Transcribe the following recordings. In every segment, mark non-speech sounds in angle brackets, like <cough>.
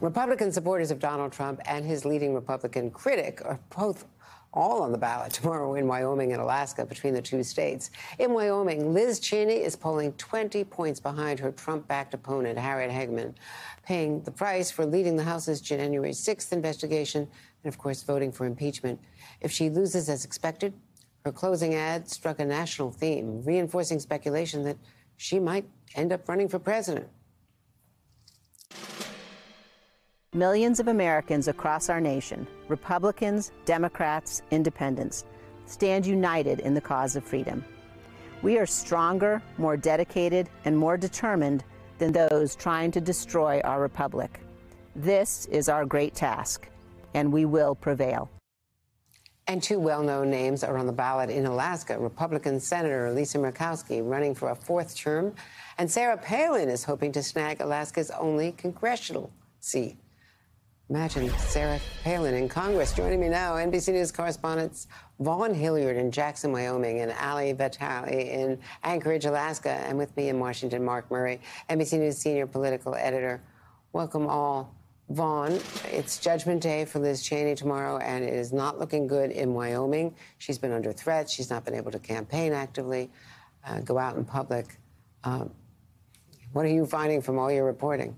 Republican supporters of Donald Trump and his leading Republican critic are both all on the ballot tomorrow in Wyoming and Alaska between the two states. In Wyoming, Liz Cheney is polling 20 points behind her Trump backed opponent, Harriet Hageman, paying the price for leading the House's January 6th investigation and, of course, voting for impeachment. If she loses as expected, her closing ad struck a national theme, reinforcing speculation that she might end up running for president. Millions of Americans across our nation, Republicans, Democrats, Independents, stand united in the cause of freedom. We are stronger, more dedicated, and more determined than those trying to destroy our republic. This is our great task, and we will prevail. And two well known names are on the ballot in Alaska Republican Senator Lisa Murkowski running for a fourth term, and Sarah Palin is hoping to snag Alaska's only congressional seat. Imagine Sarah Palin in Congress. Joining me now, NBC News correspondents Vaughn Hillyard in Jackson, Wyoming, and Ali Vitali in Anchorage, Alaska, and with me in Washington, Mark Murray, NBC News senior political editor. Welcome all. Vaughn, it's Judgment Day for Liz Cheney tomorrow, and it is not looking good in Wyoming. She's been under threat. She's not been able to campaign actively, uh, go out in public. Um, what are you finding from all your reporting?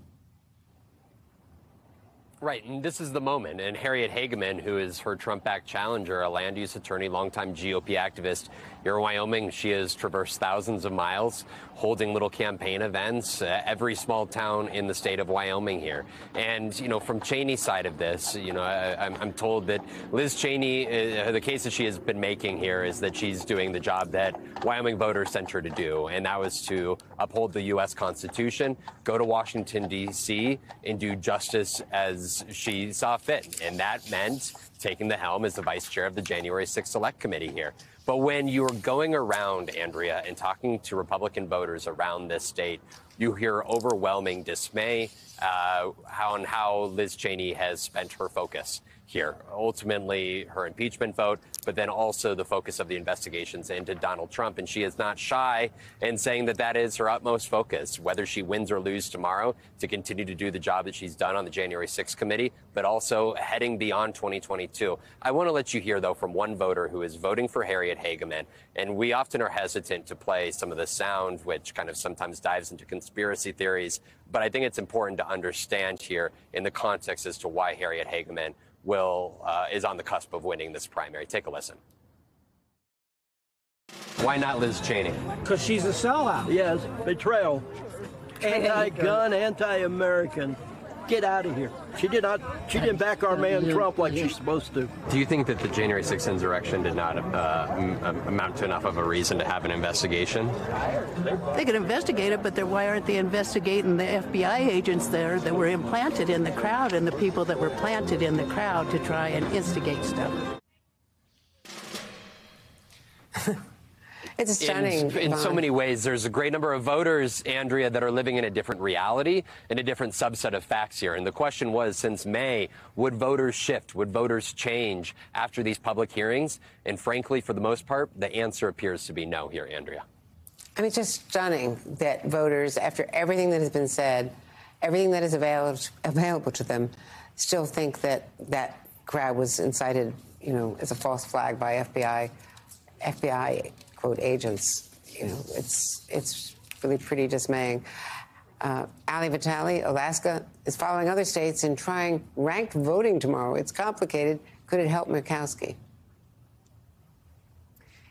Right, and this is the moment. And Harriet Hageman, who is her Trump-backed challenger, a land use attorney, longtime GOP activist here in Wyoming, she has traversed thousands of miles, holding little campaign events, uh, every small town in the state of Wyoming here. And, you know, from Cheney's side of this, you know, I, am told that Liz Cheney, uh, the case that she has been making here is that she's doing the job that Wyoming voters sent her to do, and that was to uphold the U.S. Constitution, go to Washington, D.C., and do justice as she saw fit. And that meant taking the helm as the vice chair of the January 6th Select Committee here. But when you're going around, Andrea, and talking to Republican voters around this state, you hear overwhelming dismay uh, on how Liz Cheney has spent her focus here. Ultimately, her impeachment vote, but then also the focus of the investigations into Donald Trump. And she is not shy in saying that that is her utmost focus, whether she wins or loses tomorrow, to continue to do the job that she's done on the January 6th committee, but also heading beyond 2022. I want to let you hear, though, from one voter who is voting for Harriet Hageman. And we often are hesitant to play some of the sound, which kind of sometimes dives into conspiracy theories. But I think it's important to understand here in the context as to why Harriet Hageman will uh, is on the cusp of winning this primary. Take a listen. Why not Liz Cheney? Because she's a sellout. Yes, betrayal. Anti-gun, anti-American get out of here. She did not. She didn't back our man Trump like she's supposed to. Do you think that the January 6th insurrection did not uh, amount to enough of a reason to have an investigation? They can investigate it, but why aren't they investigating the FBI agents there that were implanted in the crowd and the people that were planted in the crowd to try and instigate stuff? <laughs> It's stunning. In, in so many ways, there's a great number of voters, Andrea, that are living in a different reality and a different subset of facts here. And the question was, since May, would voters shift? Would voters change after these public hearings? And frankly, for the most part, the answer appears to be no here, Andrea. I mean, it's just stunning that voters, after everything that has been said, everything that is available, available to them, still think that that crowd was incited, you know, as a false flag by FBI, FBI quote agents. You know, it's it's really pretty dismaying. Uh, Ali Vitali, Alaska, is following other states in trying ranked voting tomorrow. It's complicated. Could it help Murkowski?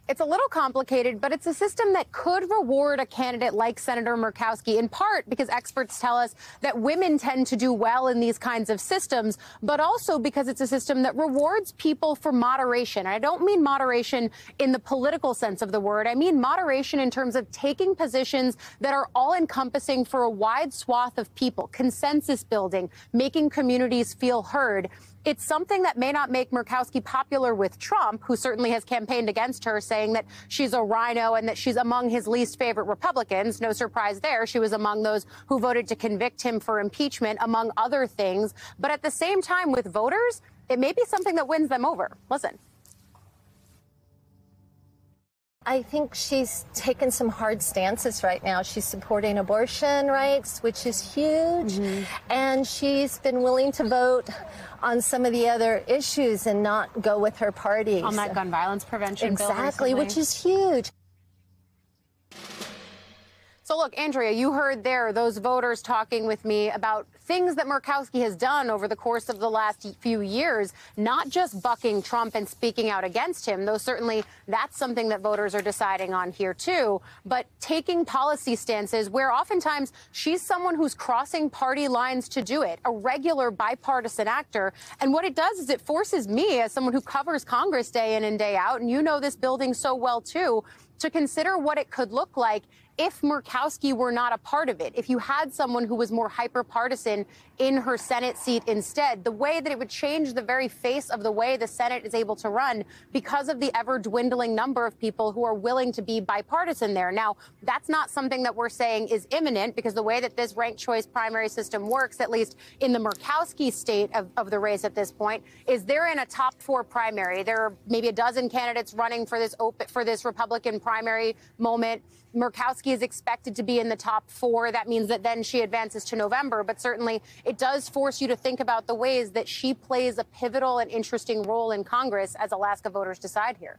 It's a little complicated, but it's a system that could reward a candidate like Senator Murkowski, in part because experts tell us that women tend to do well in these kinds of systems, but also because it's a system that rewards people for moderation. I don't mean moderation in the political sense of the word. I mean moderation in terms of taking positions that are all encompassing for a wide swath of people, consensus building, making communities feel heard. It's something that may not make Murkowski popular with Trump, who certainly has campaigned against her, saying that she's a RINO and that she's among his least favorite Republicans. No surprise there. She was among those who voted to convict him for impeachment, among other things. But at the same time, with voters, it may be something that wins them over. Listen. I think she's taken some hard stances right now. She's supporting abortion rights, which is huge, mm-hmm. and she's been willing to vote on some of the other issues and not go with her party. On that gun violence prevention bill. exactly, which is huge. So, look, Andrea, you heard there those voters talking with me about things that Murkowski has done over the course of the last few years, not just bucking Trump and speaking out against him, though certainly that's something that voters are deciding on here too, but taking policy stances where oftentimes she's someone who's crossing party lines to do it, a regular bipartisan actor. And what it does is it forces me, as someone who covers Congress day in and day out, and you know this building so well too, to consider what it could look like if Murkowski were not a part of it, if you had someone who was more hyper partisan in her Senate seat instead, the way that it would change the very face of the way the Senate is able to run because of the ever dwindling number of people who are willing to be bipartisan there. Now, that's not something that we're saying is imminent because the way that this ranked choice primary system works, at least in the Murkowski state of, of the race at this point, is they're in a top four primary. There are maybe a dozen candidates running for this open, for this Republican primary moment. Murkowski is expected to be in the top four. That means that then she advances to November. But certainly it does force you to think about the ways that she plays a pivotal and interesting role in Congress as Alaska voters decide here.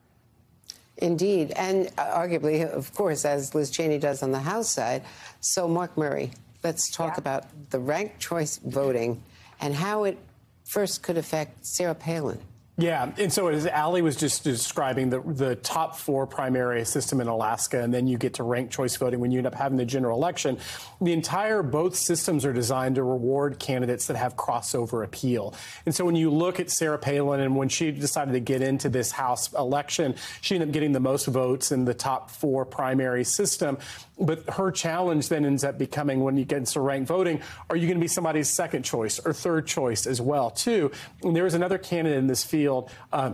Indeed. And uh, arguably, of course, as Liz Cheney does on the House side. So, Mark Murray, let's talk yeah. about the ranked choice voting and how it first could affect Sarah Palin. Yeah, and so as Ali was just describing the the top four primary system in Alaska, and then you get to ranked choice voting when you end up having the general election. The entire both systems are designed to reward candidates that have crossover appeal. And so when you look at Sarah Palin and when she decided to get into this House election, she ended up getting the most votes in the top four primary system. But her challenge then ends up becoming when you get into ranked voting, are you going to be somebody's second choice or third choice as well too? And there is another candidate in this field. Uh,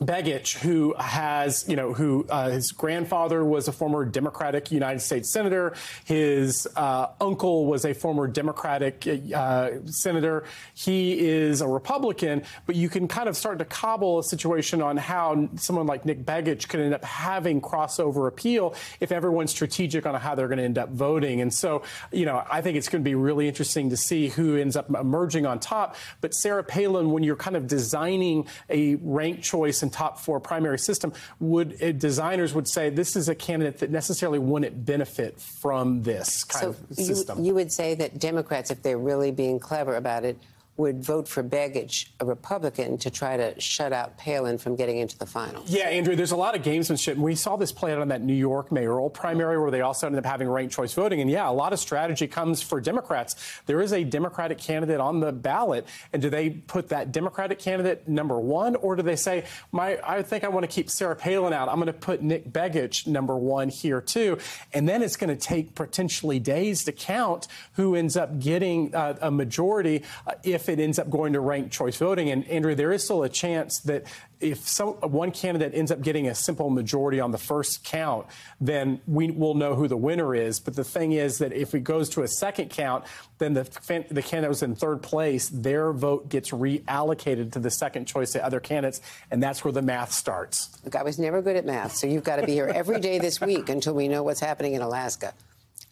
Begich, who has, you know, who uh, his grandfather was a former Democratic United States senator, his uh, uncle was a former Democratic uh, senator. He is a Republican, but you can kind of start to cobble a situation on how someone like Nick Begich could end up having crossover appeal if everyone's strategic on how they're going to end up voting. And so, you know, I think it's going to be really interesting to see who ends up emerging on top. But Sarah Palin, when you're kind of designing a ranked choice and top four primary system, would uh, designers would say this is a candidate that necessarily wouldn't benefit from this kind so of system. You, you would say that Democrats, if they're really being clever about it, would vote for Begich, a Republican, to try to shut out Palin from getting into the final. Yeah, Andrew, there's a lot of gamesmanship. We saw this play out on that New York mayoral primary where they also ended up having ranked choice voting. And yeah, a lot of strategy comes for Democrats. There is a Democratic candidate on the ballot. And do they put that Democratic candidate number one? Or do they say, my, I think I want to keep Sarah Palin out. I'm going to put Nick Begich number one here too. And then it's going to take potentially days to count who ends up getting uh, a majority uh, if it ends up going to ranked choice voting. And Andrew, there is still a chance that if some one candidate ends up getting a simple majority on the first count, then we will know who the winner is. But the thing is that if it goes to a second count, then the the candidate was in third place, their vote gets reallocated to the second choice of other candidates, and that's where the math starts. Look, I was never good at math, so you've got to be here every day this week until we know what's happening in Alaska.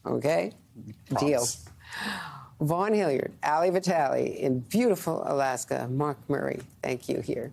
Okay, Promise. deal. Vaughn Hillyard, Ali Vitali in beautiful Alaska. Mark Murray, thank you here.